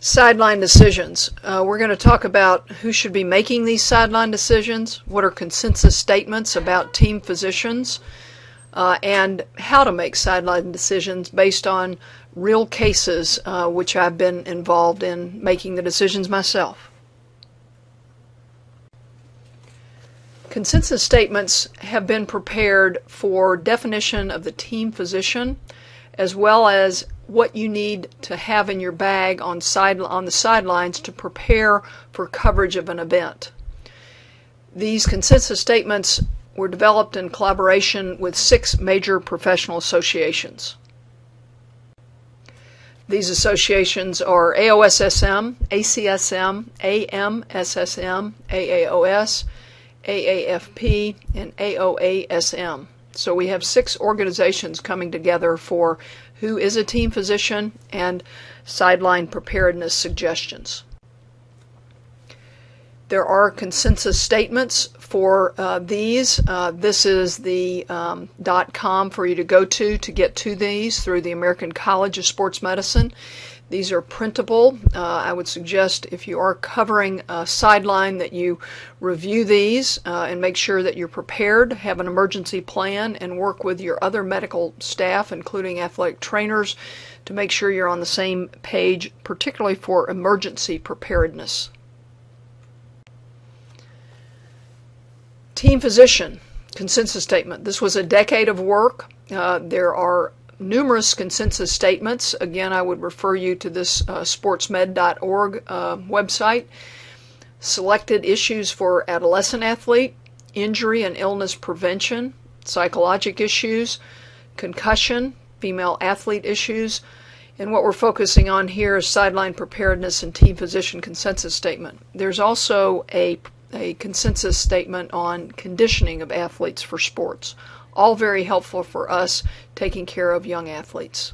Sideline decisions. Uh, we're going to talk about who should be making these sideline decisions, what are consensus statements about team physicians, uh, and how to make sideline decisions based on real cases uh, which I've been involved in making the decisions myself. Consensus statements have been prepared for definition of the team physician as well as what you need to have in your bag on side on the sidelines to prepare for coverage of an event. These consensus statements were developed in collaboration with six major professional associations. These associations are AOSSM, ACSM, AMSSM, AAOS, AAFP, and AOASM. So we have six organizations coming together for who is a team physician and sideline preparedness suggestions. There are consensus statements for uh, these. Uh, this is the um, .com for you to go to to get to these through the American College of Sports Medicine. These are printable. Uh, I would suggest if you are covering a sideline that you review these uh, and make sure that you're prepared, have an emergency plan, and work with your other medical staff, including athletic trainers, to make sure you're on the same page, particularly for emergency preparedness. Team physician consensus statement. This was a decade of work. Uh, there are numerous consensus statements. Again, I would refer you to this uh, sportsmed.org uh, website. Selected issues for adolescent athlete, injury and illness prevention, psychologic issues, concussion, female athlete issues, and what we're focusing on here is sideline preparedness and team physician consensus statement. There's also a, a consensus statement on conditioning of athletes for sports all very helpful for us taking care of young athletes.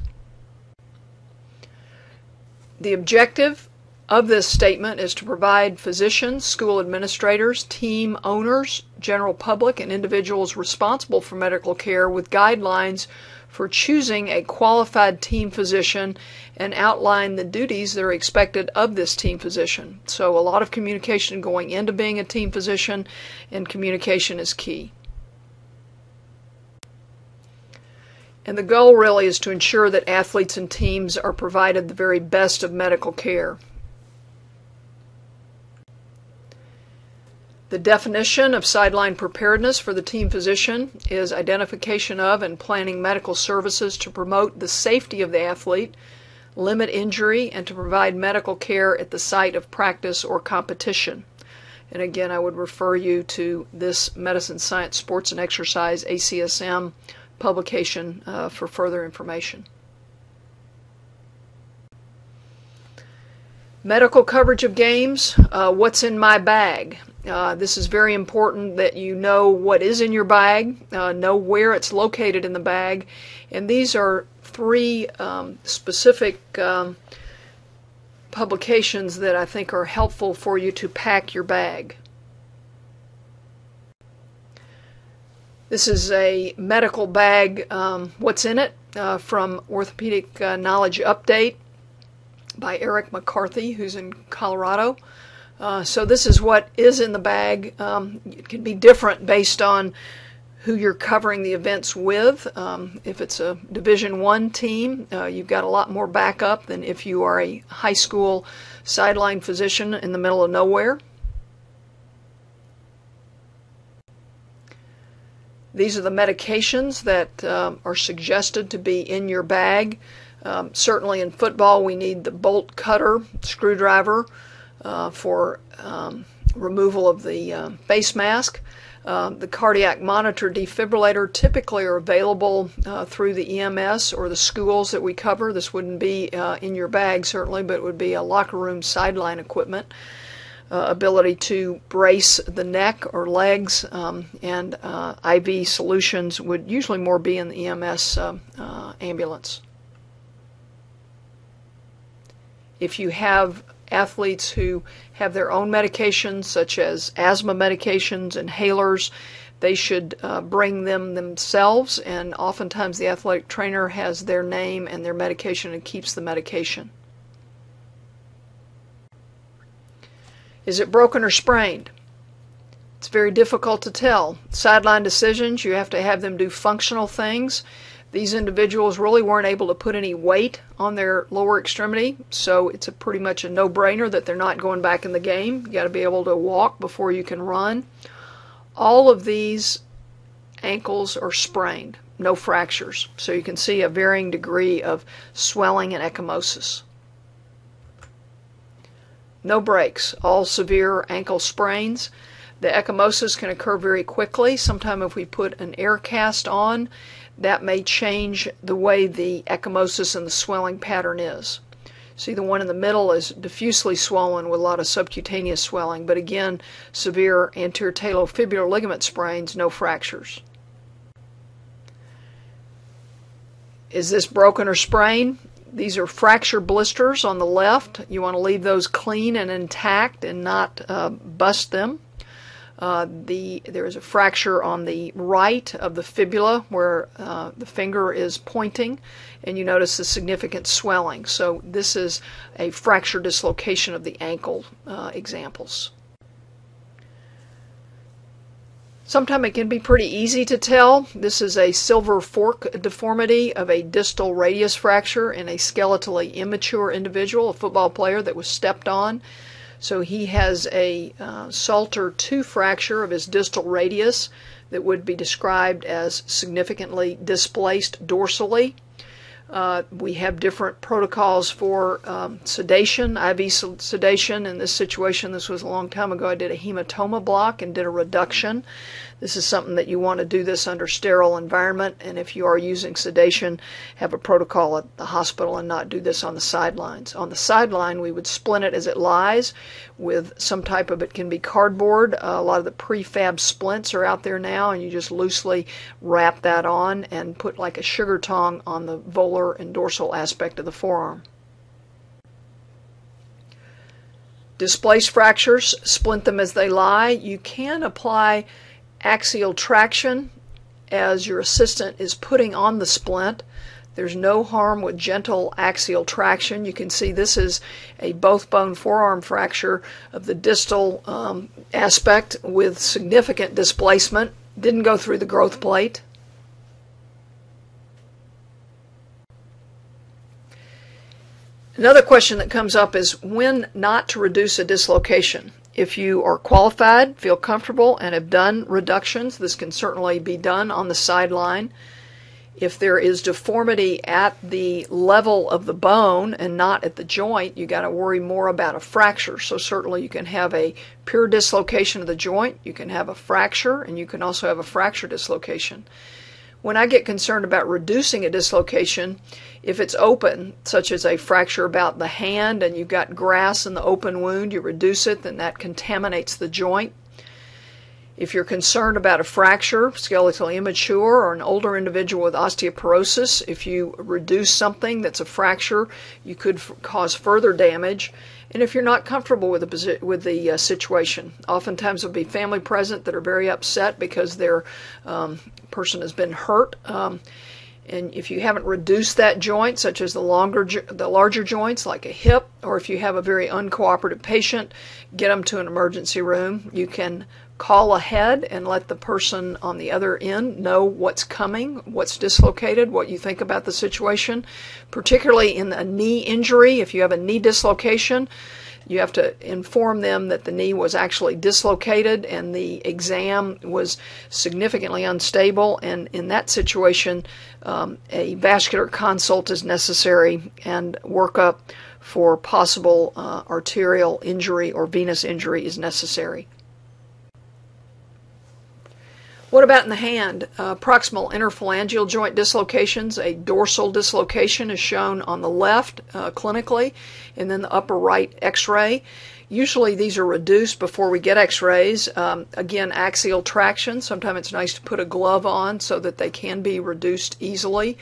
The objective of this statement is to provide physicians, school administrators, team owners, general public, and individuals responsible for medical care with guidelines for choosing a qualified team physician and outline the duties that are expected of this team physician. So, a lot of communication going into being a team physician, and communication is key. And the goal really is to ensure that athletes and teams are provided the very best of medical care. The definition of sideline preparedness for the team physician is identification of and planning medical services to promote the safety of the athlete, limit injury, and to provide medical care at the site of practice or competition. And again, I would refer you to this Medicine, Science, Sports, and Exercise ACSM publication uh, for further information. Medical coverage of games, uh, what's in my bag? Uh, this is very important that you know what is in your bag, uh, know where it's located in the bag, and these are three um, specific um, publications that I think are helpful for you to pack your bag. This is a medical bag. Um, what's in it? Uh, from Orthopedic uh, Knowledge Update by Eric McCarty, who's in Colorado. Uh, so this is what is in the bag. Um, it can be different based on who you're covering the events with. Um, if it's a Division One team, uh, you've got a lot more backup than if you are a high school sideline physician in the middle of nowhere. These are the medications that um, are suggested to be in your bag. Um, certainly in football, we need the bolt cutter, screwdriver uh, for um, removal of the uh, face mask. Uh, the cardiac monitor defibrillator typically are available uh, through the EMS or the schools that we cover. This wouldn't be uh, in your bag, certainly, but it would be a locker room sideline equipment uh, ability to brace the neck or legs, um, and uh, IV solutions would usually more be in the EMS uh, uh, ambulance. If you have athletes who have their own medications, such as asthma medications, inhalers, they should uh, bring them themselves, and oftentimes the athletic trainer has their name and their medication and keeps the medication. Is it broken or sprained? It's very difficult to tell. Sideline decisions, you have to have them do functional things. These individuals really weren't able to put any weight on their lower extremity, so it's a pretty much a no-brainer that they're not going back in the game. You got to be able to walk before you can run. All of these ankles are sprained, no fractures. So you can see a varying degree of swelling and ecchymosis. No breaks, all severe ankle sprains. The ecchymosis can occur very quickly. Sometime if we put an air cast on, that may change the way the ecchymosis and the swelling pattern is. See, the one in the middle is diffusely swollen with a lot of subcutaneous swelling, but again, severe anterior talofibular ligament sprains, no fractures. Is this broken or sprained? These are fracture blisters on the left. You want to leave those clean and intact and not uh, bust them. Uh, the there is a fracture on the right of the fibula where uh, the finger is pointing, and you notice the significant swelling. So this is a fracture dislocation of the ankle uh, examples. Sometimes it can be pretty easy to tell. This is a silver fork deformity of a distal radius fracture in a skeletally immature individual, a football player that was stepped on. So he has a uh, Salter 2 fracture of his distal radius that would be described as significantly displaced dorsally. Uh, we have different protocols for um, sedation, IV sedation. In this situation, this was a long time ago, I did a hematoma block and did a reduction. This is something that you want to do this under sterile environment, and if you are using sedation, have a protocol at the hospital and not do this on the sidelines. On the sideline, we would splint it as it lies with some type of, it can be cardboard. Uh, a lot of the prefab splints are out there now, and you just loosely wrap that on and put like a sugar tong on the volar and dorsal aspect of the forearm. Displace fractures, splint them as they lie. You can apply axial traction as your assistant is putting on the splint. There's no harm with gentle axial traction. You can see this is a both bone forearm fracture of the distal um, aspect with significant displacement. Didn't go through the growth plate. Another question that comes up is when not to reduce a dislocation. If you are qualified, feel comfortable, and have done reductions, this can certainly be done on the sideline. If there is deformity at the level of the bone and not at the joint, you got to worry more about a fracture. So certainly you can have a pure dislocation of the joint, you can have a fracture, and you can also have a fracture dislocation. When I get concerned about reducing a dislocation, if it's open, such as a fracture about the hand and you've got grass in the open wound, you reduce it, then that contaminates the joint. If you're concerned about a fracture, skeletally immature, or an older individual with osteoporosis, if you reduce something that's a fracture, you could cause further damage. And if you're not comfortable with the with the uh, situation, oftentimes there'll be family present that are very upset because their um, person has been hurt. Um, and if you haven't reduced that joint, such as the longer, the larger joints like a hip, or if you have a very uncooperative patient, get them to an emergency room. You can call ahead and let the person on the other end know what's coming, what's dislocated, what you think about the situation. Particularly in a knee injury, if you have a knee dislocation, you have to inform them that the knee was actually dislocated and the exam was significantly unstable. And in that situation, um, a vascular consult is necessary and workup for possible uh, arterial injury or venous injury is necessary. What about in the hand? Uh, proximal interphalangeal joint dislocations. A dorsal dislocation is shown on the left uh, clinically, and then the upper right x ray. Usually these are reduced before we get x rays. Um, again, axial traction. Sometimes it's nice to put a glove on so that they can be reduced easily.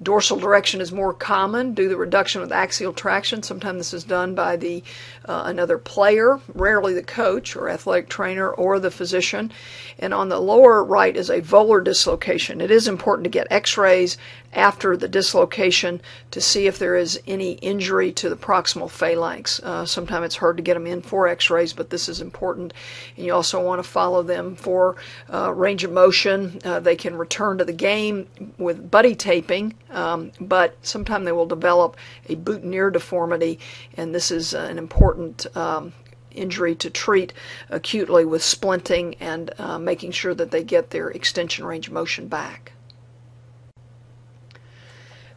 Dorsal direction is more common. Do the reduction with axial traction. Sometimes this is done by the uh, another player, rarely the coach or athletic trainer or the physician. And on the lower right is a volar dislocation. It is important to get X-rays after the dislocation to see if there is any injury to the proximal phalanx. Uh, sometimes it's hard to get them in for x-rays, but this is important. And you also want to follow them for uh, range of motion. Uh, they can return to the game with buddy taping, um, but sometimes they will develop a boutonniere deformity, and this is an important um, injury to treat acutely with splinting and uh, making sure that they get their extension range of motion back.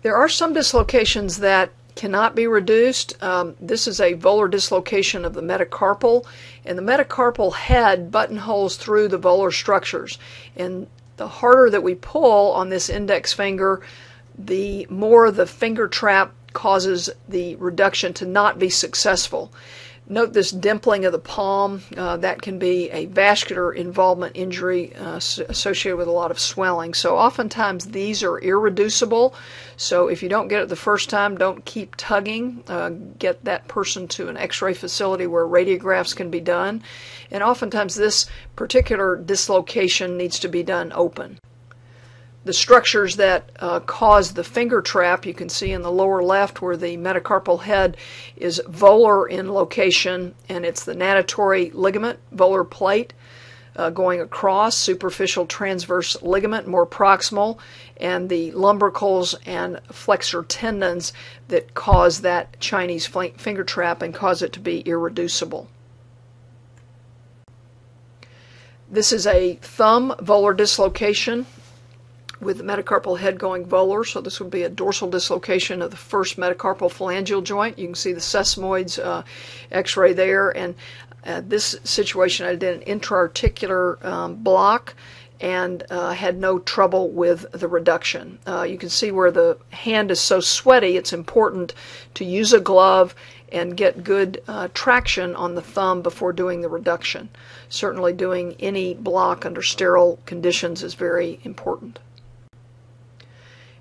There are some dislocations that cannot be reduced. Um, this is a volar dislocation of the metacarpal, and the metacarpal head buttonholes through the volar structures. And the harder that we pull on this index finger, the more the finger trap causes the reduction to not be successful. Note this dimpling of the palm. Uh, that can be a vascular involvement injury uh, associated with a lot of swelling. So oftentimes these are irreducible. So if you don't get it the first time, don't keep tugging. Uh, get that person to an x-ray facility where radiographs can be done. And oftentimes this particular dislocation needs to be done open the structures that uh, cause the finger trap, you can see in the lower left where the metacarpal head is volar in location, and it's the natatory ligament, volar plate, uh, going across, superficial transverse ligament, more proximal, and the lumbricals and flexor tendons that cause that Chinese finger trap and cause it to be irreducible. This is a thumb volar dislocation with the metacarpal head going volar. So this would be a dorsal dislocation of the first metacarpal phalangeal joint. You can see the sesamoids uh, x-ray there. And uh, this situation, I did an intraarticular um, block and uh, had no trouble with the reduction. Uh, you can see where the hand is so sweaty, it's important to use a glove and get good uh, traction on the thumb before doing the reduction. Certainly doing any block under sterile conditions is very important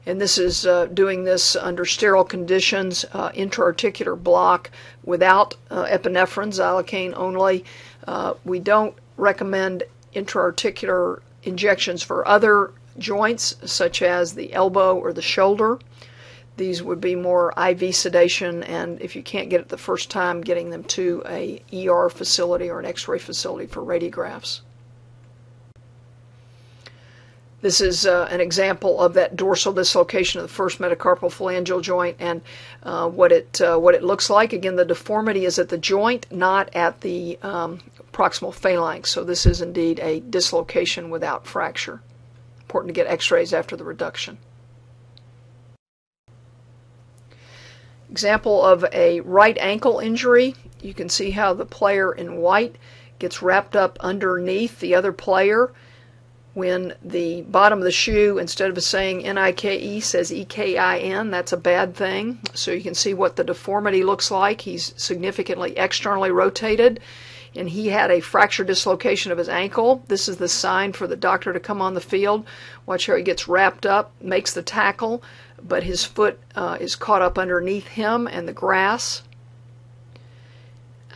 and this is uh, doing this under sterile conditions, uh, intraarticular block without uh, epinephrine, xylocaine only. Uh, we don't recommend intraarticular injections for other joints, such as the elbow or the shoulder. These would be more IV sedation, and if you can't get it the first time, getting them to a ER facility or an X-ray facility for radiographs. This is uh, an example of that dorsal dislocation of the first metacarpal phalangeal joint and uh, what it uh, what it looks like. Again, the deformity is at the joint, not at the um, proximal phalanx. So this is indeed a dislocation without fracture. Important to get X-rays after the reduction. Example of a right ankle injury. You can see how the player in white gets wrapped up underneath the other player when the bottom of the shoe, instead of saying N-I-K-E, says E-K-I-N. That's a bad thing. So you can see what the deformity looks like. He's significantly externally rotated, and he had a fracture dislocation of his ankle. This is the sign for the doctor to come on the field. Watch how he gets wrapped up, makes the tackle, but his foot uh, is caught up underneath him and the grass.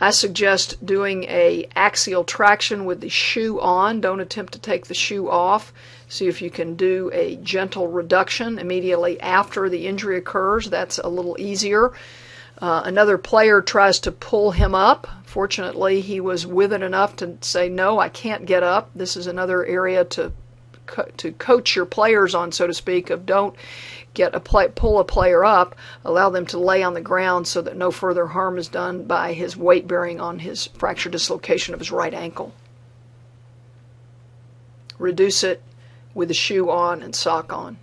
I suggest doing a axial traction with the shoe on. Don't attempt to take the shoe off. See if you can do a gentle reduction immediately after the injury occurs. That's a little easier. Uh, another player tries to pull him up. Fortunately, he was with it enough to say, No, I can't get up. This is another area to co- to coach your players on, so to speak, of don't get a play, pull a player up, allow them to lay on the ground so that no further harm is done by his weight bearing on his fracture dislocation of his right ankle. Reduce it with the shoe on and sock on.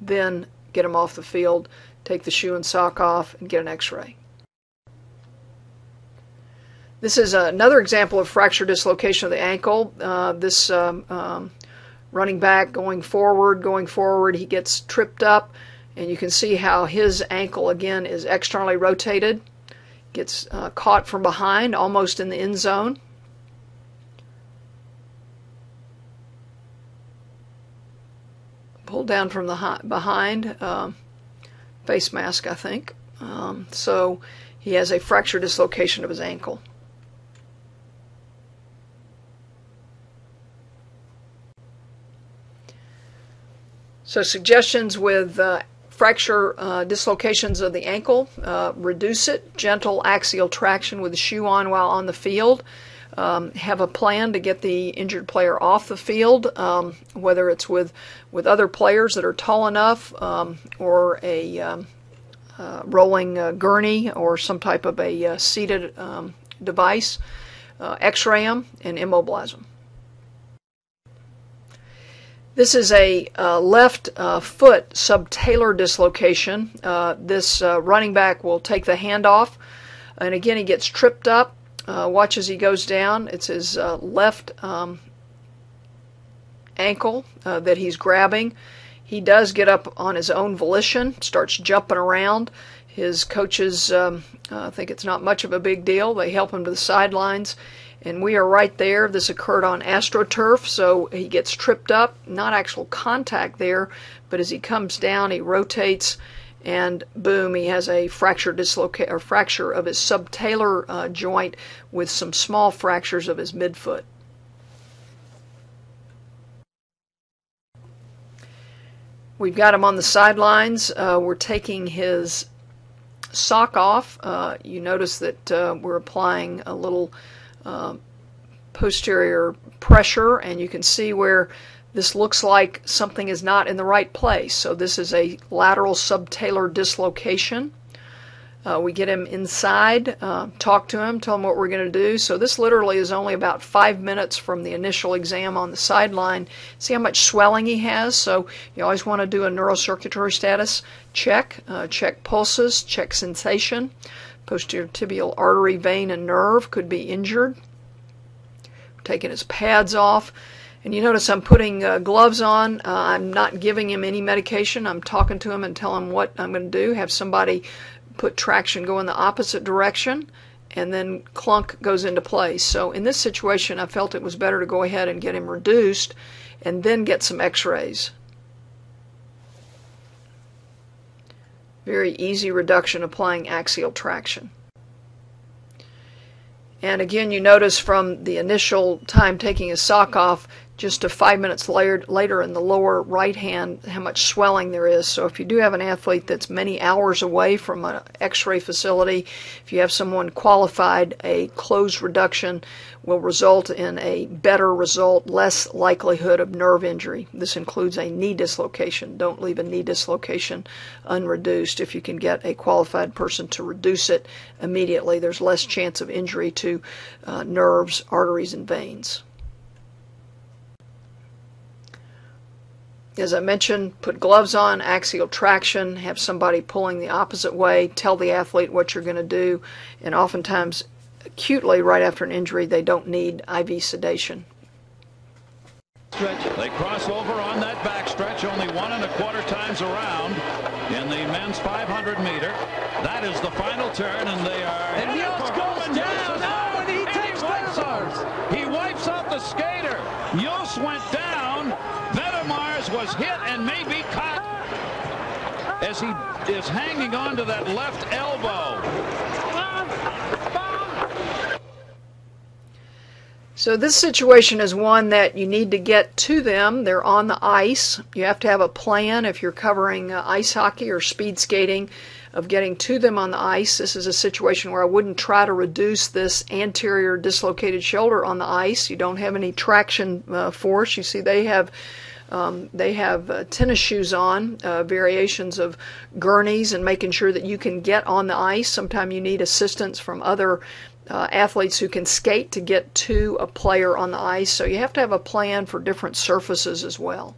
Then get him off the field, take the shoe and sock off, and get an x ray. This is another example of fracture dislocation of the ankle. Uh, this um, um, running back going forward, going forward, he gets tripped up, and you can see how his ankle again is externally rotated, gets uh, caught from behind, almost in the end zone. Pulled down from the behind, uh, face mask, I think. Um, so he has a fracture dislocation of his ankle. So suggestions with uh, fracture uh, dislocations of the ankle, uh, reduce it, gentle axial traction with the shoe on while on the field. Um, have a plan to get the injured player off the field, um, whether it's with with other players that are tall enough, um, or a um, uh, rolling uh, gurney, or some type of a uh, seated um, device. Uh, X-ray them and immobilize them. This is a uh, left uh, foot subtalar dislocation. Uh, this uh, running back will take the handoff, and again he gets tripped up. Uh, watch as he goes down. It's his uh, left um, ankle that he's grabbing. He does get up on his own volition, starts jumping around. His coaches um, think it's not much of a big deal. They help him to the sidelines and we are right there. This occurred on AstroTurf, so he gets tripped up, not actual contact there, but as he comes down, he rotates, and boom, he has a fracture disloca- or fracture of his subtalar uh, joint with some small fractures of his midfoot. We've got him on the sidelines. Uh, we're taking his sock off. Uh, you notice that uh, we're applying a little um, posterior pressure and you can see where this looks like something is not in the right place. So this is a lateral subtalar dislocation. Uh, we get him inside, uh, talk to him, tell him what we're going to do. So this literally is only about five minutes from the initial exam on the sideline. See how much swelling he has. So you always want to do a neurocirculatory status check, uh, check pulses, check sensation. Posterior tibial artery, vein, and nerve could be injured. Taking his pads off. And you notice I'm putting uh, gloves on. Uh, I'm not giving him any medication. I'm talking to him and telling him what I'm going to do. Have somebody put traction go in the opposite direction, and then clunk goes into place. So in this situation, I felt it was better to go ahead and get him reduced and then get some x rays. Very easy reduction applying axial traction. And again, you notice from the initial time taking his sock off, just a five minutes later, later in the lower right hand, how much swelling there is. So if you do have an athlete that's many hours away from an x-ray facility, if you have someone qualified, a closed reduction will result in a better result, less likelihood of nerve injury. This includes a knee dislocation. Don't leave a knee dislocation unreduced. If you can get a qualified person to reduce it immediately, there's less chance of injury to uh, nerves, arteries, and veins. As I mentioned, put gloves on, axial traction, have somebody pulling the opposite way, tell the athlete what you're going to do, and oftentimes, acutely right after an injury, they don't need IV sedation. They cross over on that back stretch, only one and a quarter times around in the men's 500 meter. That is the final turn, and they are. And Yost goes down. Oh, and he, and takes he wipes, out, he wipes out the skater. Yost went down was hit and may be caught as he is hanging on to that left elbow. So this situation is one that you need to get to them. They're on the ice. You have to have a plan if you're covering uh, ice hockey or speed skating of getting to them on the ice. This is a situation where I wouldn't try to reduce this anterior dislocated shoulder on the ice. You don't have any traction uh, force. You see they have um, they have uh, tennis shoes on, uh, variations of gurneys, and making sure that you can get on the ice. Sometimes you need assistance from other uh, athletes who can skate to get to a player on the ice. So you have to have a plan for different surfaces as well.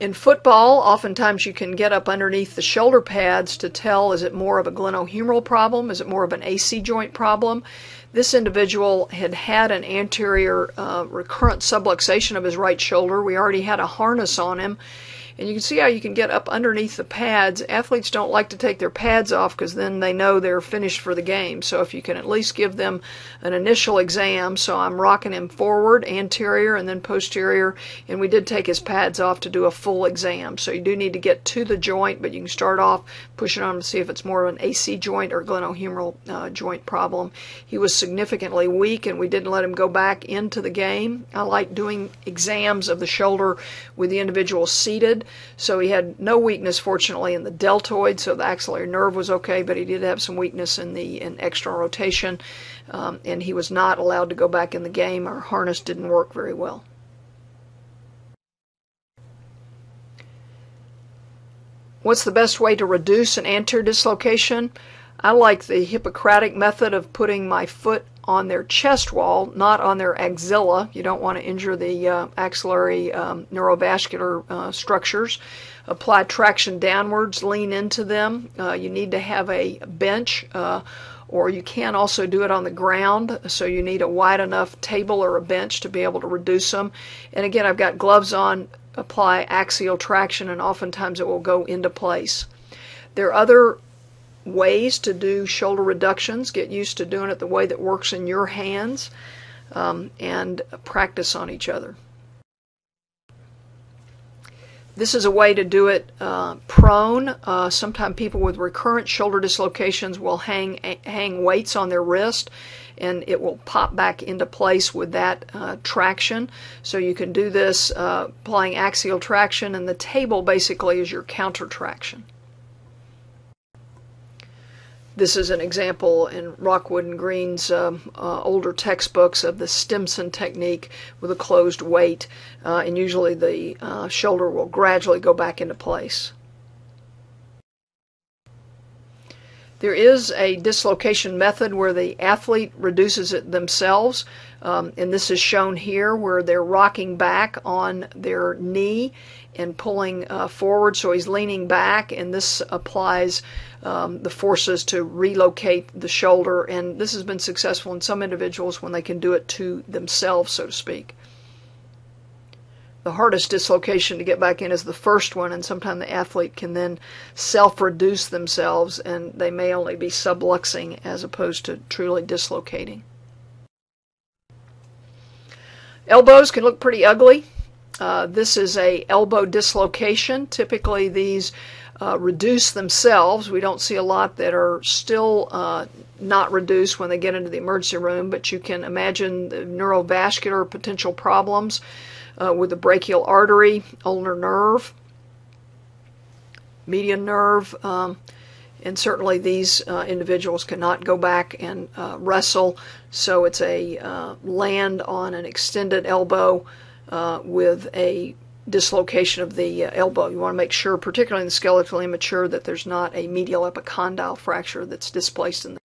In football, oftentimes you can get up underneath the shoulder pads to tell is it more of a glenohumeral problem? Is it more of an AC joint problem? This individual had had an anterior uh, recurrent subluxation of his right shoulder. We already had a harness on him, And you can see how you can get up underneath the pads. Athletes don't like to take their pads off because then they know they're finished for the game. So if you can at least give them an initial exam, so I'm rocking him forward, anterior, and then posterior, and we did take his pads off to do a full exam. So you do need to get to the joint, but you can start off pushing on to see if it's more of an AC joint or glenohumeral uh, joint problem. He was significantly weak, and we didn't let him go back into the game. I like doing exams of the shoulder with the individual seated so he had no weakness, fortunately, in the deltoid, so the axillary nerve was okay, but he did have some weakness in the in external rotation, um, and he was not allowed to go back in the game. Our harness didn't work very well. What's the best way to reduce an anterior dislocation? I like the Hippocratic method of putting my foot on their chest wall, not on their axilla. You don't want to injure the uh, axillary um, neurovascular uh, structures. Apply traction downwards, lean into them. Uh, you need to have a bench, uh, or you can also do it on the ground. So you need a wide enough table or a bench to be able to reduce them. And again, I've got gloves on, apply axial traction, and oftentimes it will go into place. There are other ways to do shoulder reductions. Get used to doing it the way that works in your hands um, and practice on each other. This is a way to do it uh, prone. Uh, sometimes people with recurrent shoulder dislocations will hang hang weights on their wrist, and it will pop back into place with that uh, traction. So you can do this uh, applying axial traction, and the table basically is your counter traction. This is an example in Rockwood and Green's um, uh, older textbooks of the Stimson technique with a closed weight, uh, and usually the uh, shoulder will gradually go back into place. There is a dislocation method where the athlete reduces it themselves, um, and this is shown here where they're rocking back on their knee and pulling uh, forward, so he's leaning back, and this applies um, the forces to relocate the shoulder. And this has been successful in some individuals when they can do it to themselves, so to speak. The hardest dislocation to get back in is the first one, and sometimes the athlete can then self reduce themselves, and they may only be subluxing as opposed to truly dislocating. Elbows can look pretty ugly. Uh, this is a elbow dislocation. Typically, these uh, reduce themselves. We don't see a lot that are still uh, not reduced when they get into the emergency room, but you can imagine the neurovascular potential problems uh, with the brachial artery, ulnar nerve, median nerve. Um, and certainly these uh, individuals cannot go back and uh, wrestle, so it's a uh, land on an extended elbow with a dislocation of the uh, elbow. You want to make sure, particularly in the skeletal immature, that there's not a medial epicondyle fracture that's displaced in the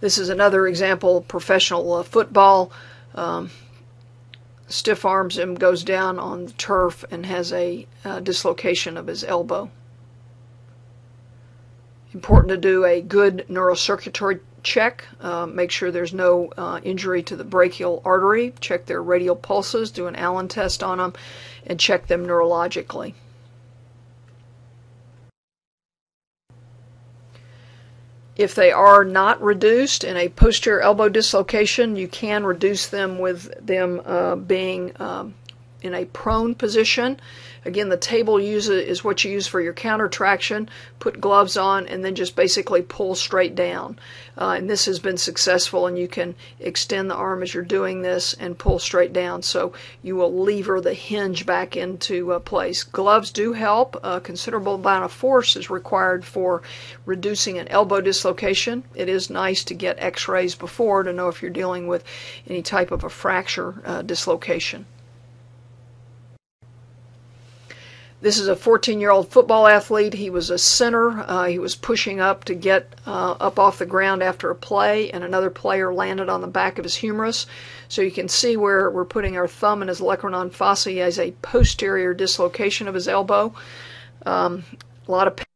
this is another example, professional uh, football. Um, stiff arms him, goes down on the turf, and has a uh, dislocation of his elbow. Important to do a good neurocirculatory check, uh, make sure there's no uh, injury to the brachial artery, check their radial pulses, do an Allen test on them, and check them neurologically. If they are not reduced in a posterior elbow dislocation, you can reduce them with them uh, being um, in a prone position. Again, the table use is what you use for your counter traction. Put gloves on and then just basically pull straight down. Uh, and this has been successful, and you can extend the arm as you're doing this and pull straight down. So you will lever the hinge back into uh, place. Gloves do help. A considerable amount of force is required for reducing an elbow dislocation. It is nice to get x-rays before to know if you're dealing with any type of a fracture uh, dislocation. This is a 14 year old football athlete. He was a center. Uh, he was pushing up to get uh, up off the ground after a play, and another player landed on the back of his humerus. So you can see where we're putting our thumb in his olecranon fossa. He has a posterior dislocation of his elbow. Um, a lot of.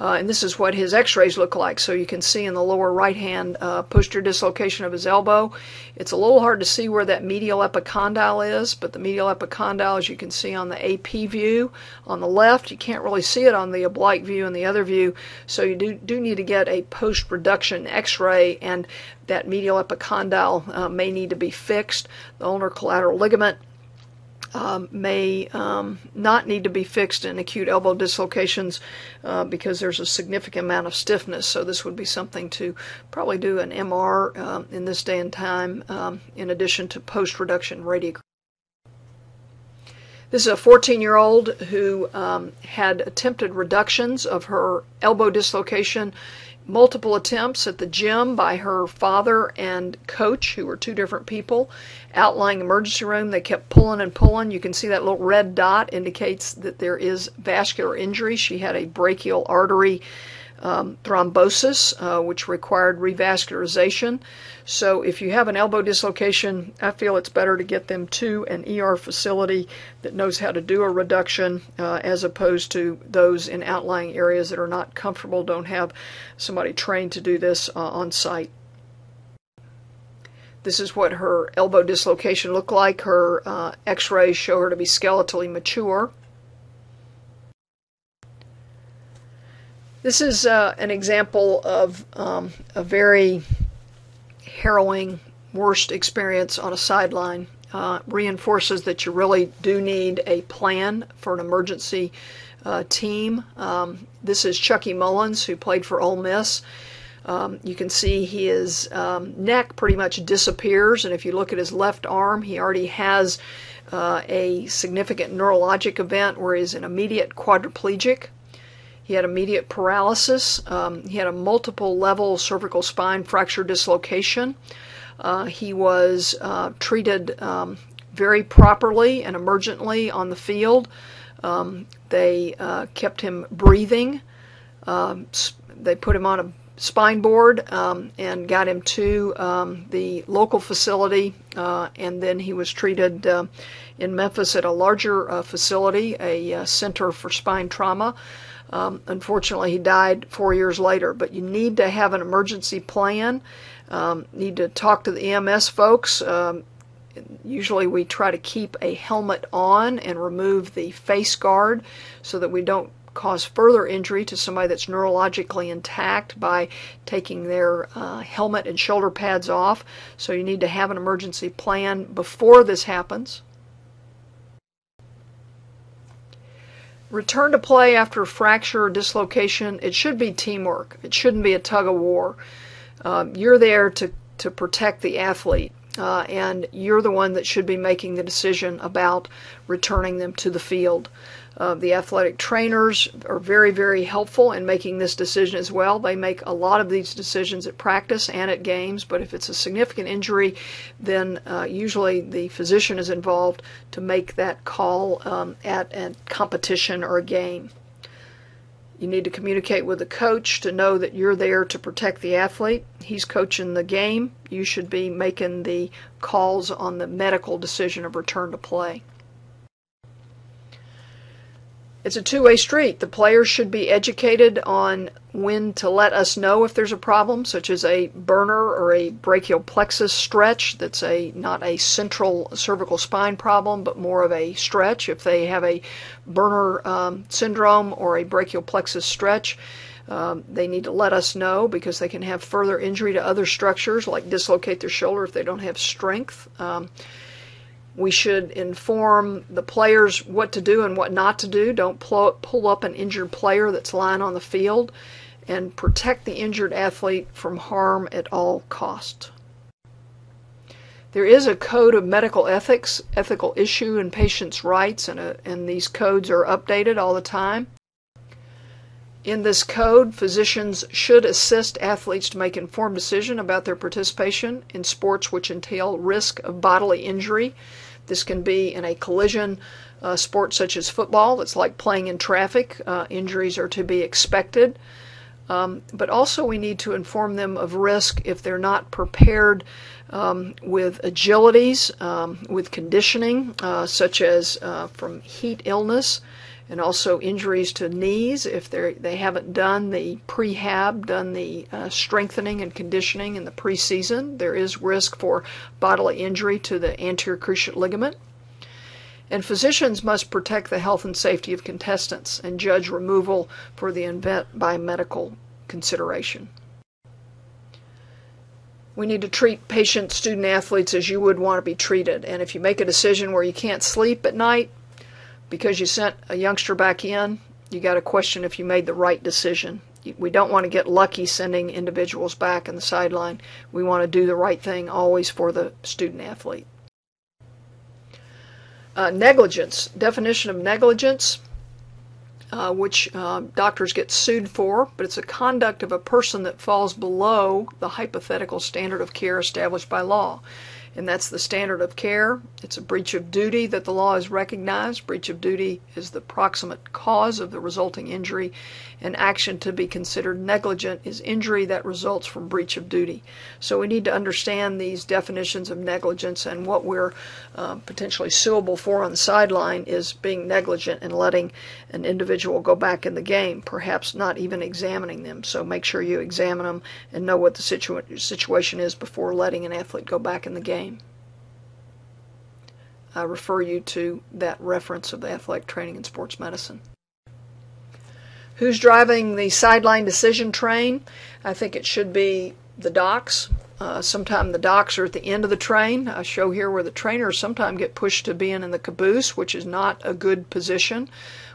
Uh, and this is what his x-rays look like. So you can see in the lower right hand uh, posterior dislocation of his elbow. It's a little hard to see where that medial epicondyle is, but the medial epicondyle, as you can see on the AP view on the left, you can't really see it on the oblique view and the other view. So you do, do need to get a post-reduction x-ray and that medial epicondyle uh, may need to be fixed. The ulnar collateral ligament um, may um, not need to be fixed in acute elbow dislocations uh, because there's a significant amount of stiffness. So this would be something to probably do an MR um, in this day and time um, in addition to post-reduction radiography. This is a 14 year old who um, had attempted reductions of her elbow dislocation multiple attempts at the gym by her father and coach, who were two different people, outlying emergency room. They kept pulling and pulling. You can see that little red dot indicates that there is vascular injury. She had a brachial artery um, thrombosis, uh, which required revascularization. So, if you have an elbow dislocation, I feel it's better to get them to an ER facility that knows how to do a reduction uh, as opposed to those in outlying areas that are not comfortable, don't have somebody trained to do this uh, on site. This is what her elbow dislocation looked like. Her uh, x rays show her to be skeletally mature. This is uh, an example of um, a very harrowing, worst experience on a sideline. Uh, reinforces that you really do need a plan for an emergency uh, team. Um, this is Chucky Mullins, who played for Ole Miss. Um, you can see his um, neck pretty much disappears, and if you look at his left arm, he already has uh, a significant neurologic event where he's an immediate quadriplegic. He had immediate paralysis. Um, he had a multiple level cervical spine fracture dislocation. Uh, he was uh, treated um, very properly and emergently on the field. Um, they uh, kept him breathing. Um, they put him on a spine board um, and got him to um, the local facility, uh, and then he was treated uh, in Memphis at a larger uh, facility, a uh, center for spine trauma. Um, unfortunately, he died four years later. But you need to have an emergency plan. Um, need to talk to the EMS folks. Um, usually, we try to keep a helmet on and remove the face guard so that we don't cause further injury to somebody that's neurologically intact by taking their uh, helmet and shoulder pads off. So you need to have an emergency plan before this happens. Return to play after a fracture or dislocation, it should be teamwork. It shouldn't be a tug of war. Um, you're there to, to protect the athlete, uh, and you're the one that should be making the decision about returning them to the field. Uh, the athletic trainers are very, very helpful in making this decision as well. They make a lot of these decisions at practice and at games, but if it's a significant injury, then uh, usually the physician is involved to make that call um, at a competition or a game. You need to communicate with the coach to know that you're there to protect the athlete. He's coaching the game. You should be making the calls on the medical decision of return to play. It's a two way street. The players should be educated on when to let us know if there's a problem, such as a burner or a brachial plexus stretch that's a not a central cervical spine problem, but more of a stretch. If they have a burner um, syndrome or a brachial plexus stretch, um, they need to let us know because they can have further injury to other structures, like dislocate their shoulder if they don't have strength. Um, we should inform the players what to do and what not to do. Don't pull up an injured player that's lying on the field and protect the injured athlete from harm at all costs. There is a code of medical ethics, ethical issue and patients' rights, and, a, and these codes are updated all the time. In this code, physicians should assist athletes to make informed decision about their participation in sports which entail risk of bodily injury this can be in a collision uh, sport such as football, that's like playing in traffic. Uh, injuries are to be expected. Um, but also, we need to inform them of risk if they're not prepared um, with agilities, um, with conditioning, uh, such as uh, from heat illness, and also injuries to knees if they they haven't done the prehab, done the uh, strengthening and conditioning in the preseason. There is risk for bodily injury to the anterior cruciate ligament. And physicians must protect the health and safety of contestants and judge removal for the event by medical consideration. We need to treat patient student athletes as you would want to be treated. And if you make a decision where you can't sleep at night because you sent a youngster back in, you got to question if you made the right decision. We don't want to get lucky sending individuals back in the sideline. We want to do the right thing always for the student athlete. Uh, negligence. Definition of negligence, uh, which uh, doctors get sued for, but it's a conduct of a person that falls below the hypothetical standard of care established by law and that's the standard of care. It's a breach of duty that the law has recognized. Breach of duty is the proximate cause of the resulting injury, and action to be considered negligent is injury that results from breach of duty. So we need to understand these definitions of negligence, and what we're uh, potentially suable for on the sideline is being negligent and letting an individual go back in the game, perhaps not even examining them. So make sure you examine them and know what the situa- situation is before letting an athlete go back in the game. I refer you to that reference of the athletic training in sports medicine. Who's driving the sideline decision train? I think it should be the docs. Uh, sometimes the docs are at the end of the train. I show here where the trainers sometimes get pushed to being in the caboose, which is not a good position.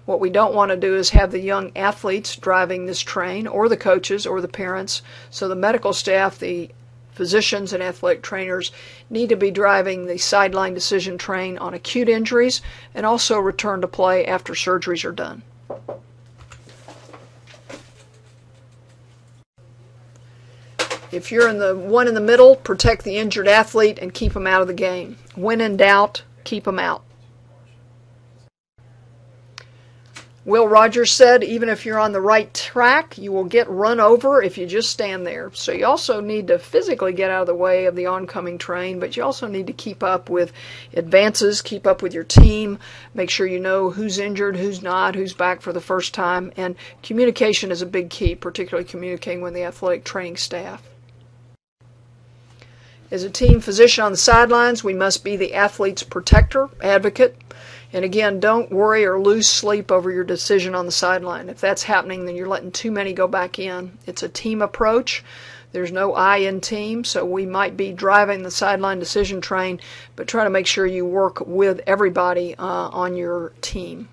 What we don't want to do is have the young athletes driving this train, or the coaches, or the parents. So the medical staff, the physicians and athletic trainers need to be driving the sideline decision train on acute injuries and also return to play after surgeries are done. If you're in the one in the middle, protect the injured athlete and keep them out of the game. When in doubt, keep them out. Will Rogers said, even if you're on the right track, you will get run over if you just stand there. So you also need to physically get out of the way of the oncoming train, but you also need to keep up with advances, keep up with your team, make sure you know who's injured, who's not, who's back for the first time, and communication is a big key, particularly communicating with the athletic training staff. As a team physician on the sidelines, we must be the athlete's protector, advocate, and again, don't worry or lose sleep over your decision on the sideline. If that's happening, then you're letting too many go back in. It's a team approach. There's no I in team, so we might be driving the sideline decision train, but try to make sure you work with everybody uh, on your team.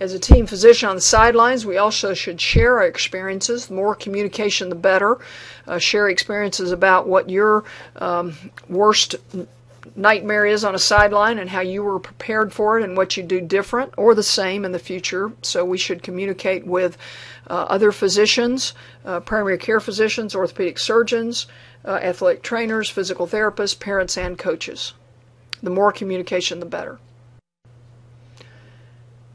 As a team physician on the sidelines, we also should share our experiences. The more communication, the better. Uh, share experiences about what your um, worst nightmare is on a sideline and how you were prepared for it and what you do different or the same in the future. So we should communicate with uh, other physicians, uh, primary care physicians, orthopedic surgeons, uh, athletic trainers, physical therapists, parents, and coaches. The more communication, the better.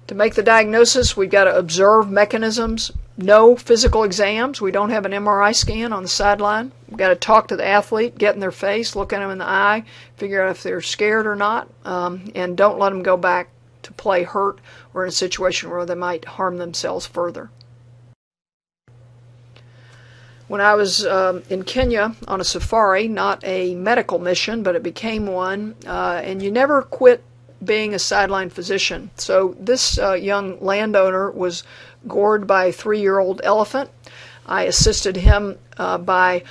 To make the diagnosis, we've got to observe mechanisms, no physical exams. We don't have an MRI scan on the sideline. We've got to talk to the athlete, get in their face, look at them in the eye, figure out if they're scared or not, um, and don't let them go back to play hurt or in a situation where they might harm themselves further. When I was um, in Kenya on a safari, not a medical mission, but it became one, uh, and you never quit being a sideline physician. So this uh, young landowner was gored by a three-year-old elephant. I assisted him uh, by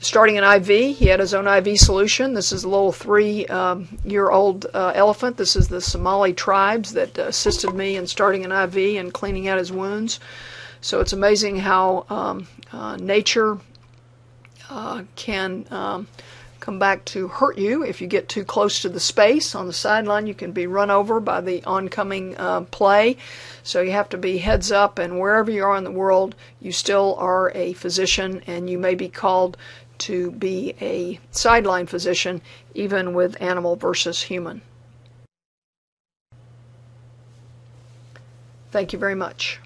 starting an IV. He had his own IV solution. This is a little three-year-old um, uh, elephant. This is the Somali tribes that assisted me in starting an IV and cleaning out his wounds. So it's amazing how um, uh, nature uh, can um, come back to hurt you if you get too close to the space. On the sideline, you can be run over by the oncoming uh, play. So you have to be heads up, and wherever you are in the world, you still are a physician, and you may be called to be a sideline physician, even with animal versus human. Thank you very much.